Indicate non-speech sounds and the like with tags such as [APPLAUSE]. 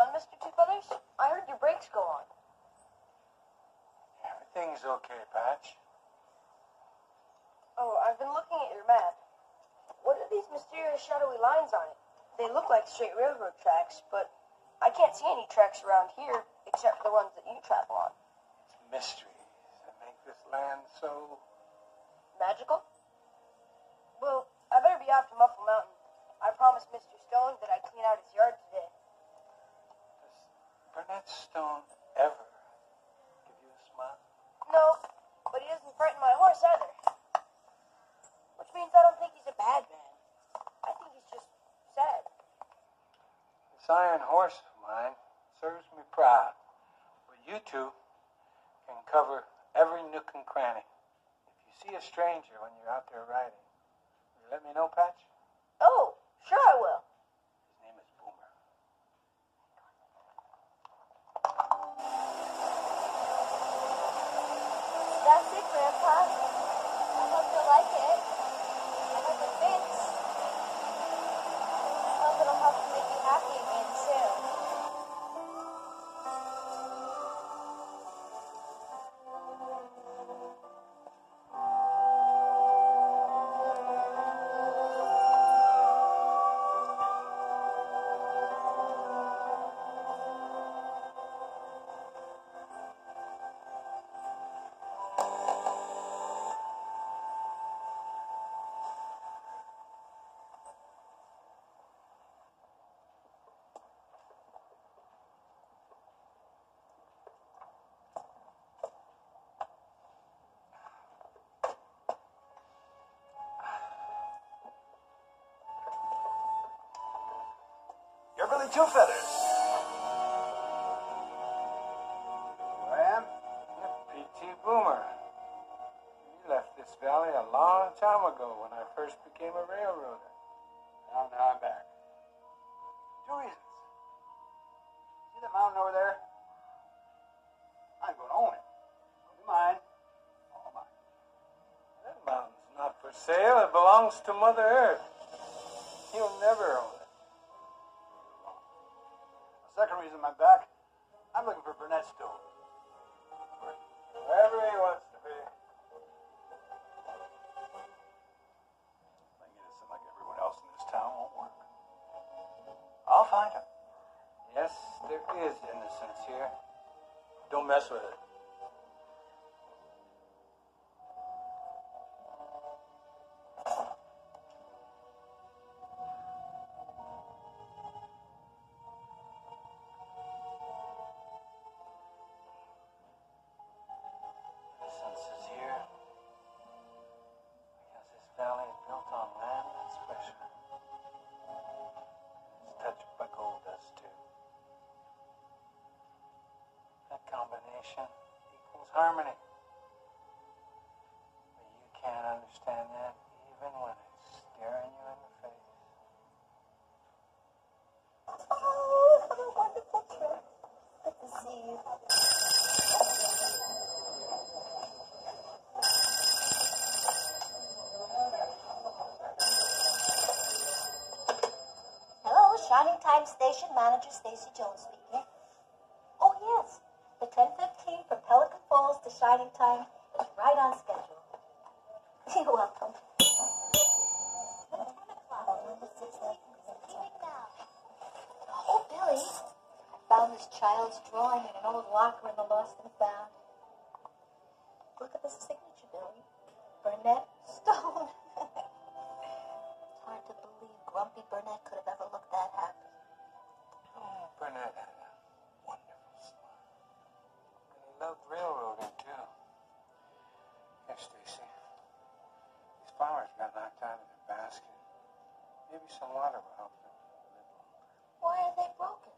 son, Mr. Two Feathers? I heard your brakes go on. Everything's okay, Patch. Oh, I've been looking at your map. What are these mysterious shadowy lines on it? They look like straight railroad tracks, but I can't see any tracks around here except the ones that you travel on. It's mysteries that make this land so. Magical? Well, I better be off to Muffle Mountain. I promised Mr. Stone that I'd clean out his yard today. Does Burnett Stone ever give you a smile? No, but he doesn't frighten my horse either. Which means I don't think he's a bad man. I think he's just sad. This iron horse of mine serves me proud. But you two can cover every nook and cranny. If you see a stranger when you're out there riding, will you let me know, Patch? Oh, sure I will. You're Two Feathers. Who I am? P.T. Boomer. You left this valley a long time ago when I first became a railroader. Now, now I'm back. Two reasons. See that mountain over there? I'm going to own it. It'll be mine. All mine. That mountain's not for sale. It belongs to Mother Earth. You'll never own it. Second reason I'm back, I'm looking for Burnett Stone. Wherever he wants to be. Playing innocent like everyone else in this town won't work. I'll find him. Yes, there is innocence here. Don't mess with it. Built on land that's special. It's touched by gold dust too. That combination equals harmony. But you can't understand that even when it's staring you in the face. Oh, what a wonderful trip. Good to see you. Hello, Shining Time Station Manager Stacy Jones speaking. Oh, yes. The 1015 from Pelican Falls to Shining Time is right on schedule. [LAUGHS] You're welcome. Oh, Billy. I found this child's drawing in an old locker in the Lost and Found. Look at the signature, Billy. Burnett Maybe some water will help them. Why are they broken?